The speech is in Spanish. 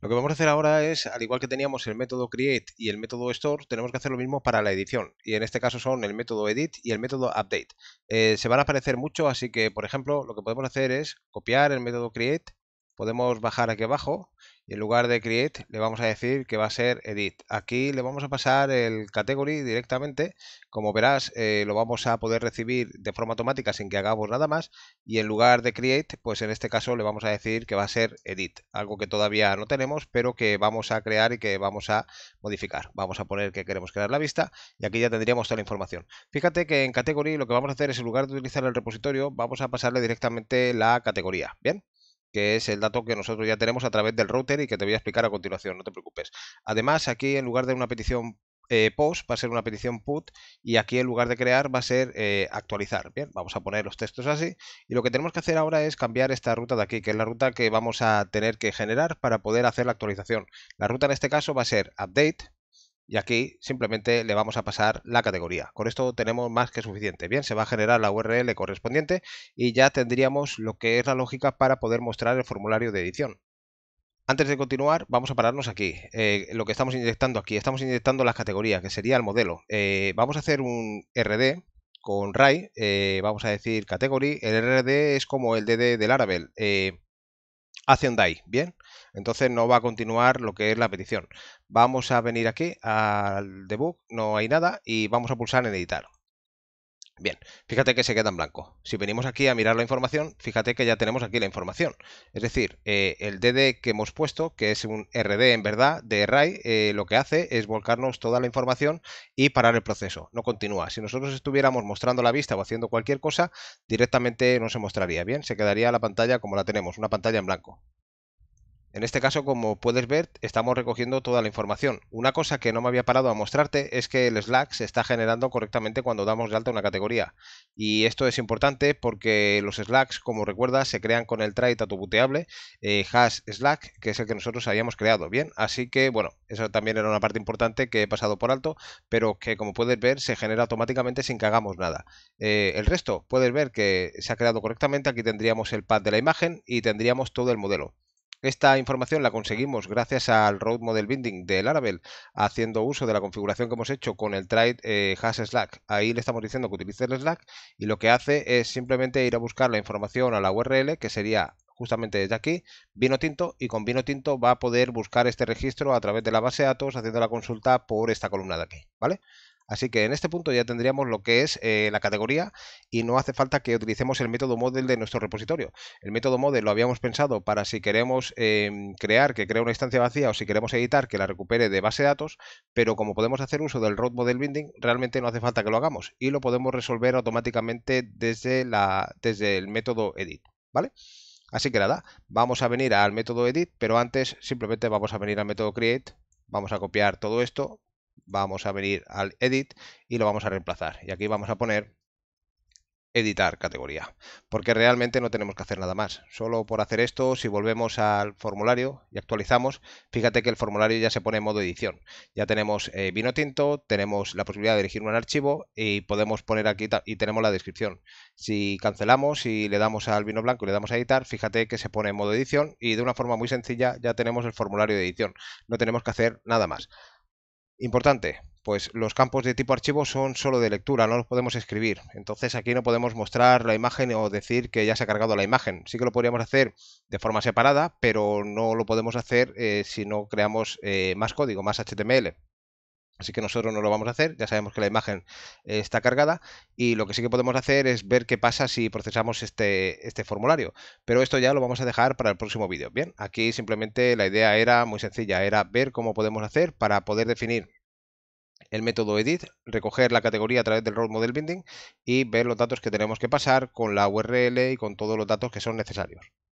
Lo que vamos a hacer ahora es, al igual que teníamos el método create y el método store, tenemos que hacer lo mismo para la edición. Y en este caso son el método edit y el método update. Eh, se van a aparecer mucho, así que, por ejemplo, lo que podemos hacer es copiar el método create, podemos bajar aquí abajo y en lugar de create le vamos a decir que va a ser edit. Aquí le vamos a pasar el category directamente, como verás eh, lo vamos a poder recibir de forma automática sin que hagamos nada más y en lugar de create pues en este caso le vamos a decir que va a ser edit, algo que todavía no tenemos pero que vamos a crear y que vamos a modificar. Vamos a poner que queremos crear la vista y aquí ya tendríamos toda la información. Fíjate que en category lo que vamos a hacer es en lugar de utilizar el repositorio vamos a pasarle directamente la categoría, ¿bien? Que es el dato que nosotros ya tenemos a través del router y que te voy a explicar a continuación, no te preocupes. Además, aquí en lugar de una petición eh, post va a ser una petición put y aquí en lugar de crear va a ser eh, actualizar. Bien, vamos a poner los textos así y lo que tenemos que hacer ahora es cambiar esta ruta de aquí, que es la ruta que vamos a tener que generar para poder hacer la actualización. La ruta en este caso va a ser update y aquí simplemente le vamos a pasar la categoría. Con esto tenemos más que suficiente. Bien, se va a generar la URL correspondiente y ya tendríamos lo que es la lógica para poder mostrar el formulario de edición. Antes de continuar, vamos a pararnos aquí. Eh, lo que estamos inyectando aquí, estamos inyectando la categoría, que sería el modelo. Eh, vamos a hacer un RD con RAI, eh, vamos a decir category. El RD es como el DD del Laravel hace un DAI, ¿bien? Entonces no va a continuar lo que es la petición. Vamos a venir aquí al debug, no hay nada, y vamos a pulsar en editar. Bien, fíjate que se queda en blanco. Si venimos aquí a mirar la información, fíjate que ya tenemos aquí la información. Es decir, eh, el DD que hemos puesto, que es un RD en verdad de array, eh, lo que hace es volcarnos toda la información y parar el proceso. No continúa. Si nosotros estuviéramos mostrando la vista o haciendo cualquier cosa, directamente no se mostraría. Bien, se quedaría la pantalla como la tenemos, una pantalla en blanco. En este caso, como puedes ver, estamos recogiendo toda la información. Una cosa que no me había parado a mostrarte es que el Slack se está generando correctamente cuando damos de alta una categoría. Y esto es importante porque los Slacks, como recuerdas, se crean con el trait autobuteable eh, hash Slack, que es el que nosotros habíamos creado. Bien, así que bueno, eso también era una parte importante que he pasado por alto, pero que como puedes ver se genera automáticamente sin que hagamos nada. Eh, el resto, puedes ver que se ha creado correctamente. Aquí tendríamos el pad de la imagen y tendríamos todo el modelo. Esta información la conseguimos gracias al Road Model Binding de Laravel, haciendo uso de la configuración que hemos hecho con el trait eh, Slack. Ahí le estamos diciendo que utilice el Slack y lo que hace es simplemente ir a buscar la información a la URL, que sería justamente desde aquí, vino tinto, y con vino tinto va a poder buscar este registro a través de la base de datos haciendo la consulta por esta columna de aquí, ¿vale? Así que en este punto ya tendríamos lo que es eh, la categoría y no hace falta que utilicemos el método model de nuestro repositorio. El método model lo habíamos pensado para si queremos em, crear que crea una instancia vacía o si queremos editar que la recupere de base de datos, pero como podemos hacer uso del road model binding, realmente no hace falta que lo hagamos y lo podemos resolver automáticamente desde, la, desde el método edit, ¿vale? Así que nada, vamos a venir al método edit, pero antes simplemente vamos a venir al método create, vamos a copiar todo esto, vamos a venir al edit y lo vamos a reemplazar. Y aquí vamos a poner editar categoría, porque realmente no tenemos que hacer nada más. Solo por hacer esto, si volvemos al formulario y actualizamos, fíjate que el formulario ya se pone en modo edición. Ya tenemos eh, vino tinto, tenemos la posibilidad de elegir un archivo y podemos poner aquí y tenemos la descripción. Si cancelamos y le damos al vino blanco y le damos a editar, fíjate que se pone en modo edición y de una forma muy sencilla ya tenemos el formulario de edición. No tenemos que hacer nada más. Importante, pues los campos de tipo archivo son solo de lectura, no los podemos escribir. Entonces aquí no podemos mostrar la imagen o decir que ya se ha cargado la imagen. Sí que lo podríamos hacer de forma separada, pero no lo podemos hacer eh, si no creamos eh, más código, más HTML. Así que nosotros no lo vamos a hacer, ya sabemos que la imagen está cargada y lo que sí que podemos hacer es ver qué pasa si procesamos este, este formulario. Pero esto ya lo vamos a dejar para el próximo vídeo. Bien, aquí simplemente la idea era muy sencilla, era ver cómo podemos hacer para poder definir el método edit, recoger la categoría a través del role model binding y ver los datos que tenemos que pasar con la URL y con todos los datos que son necesarios.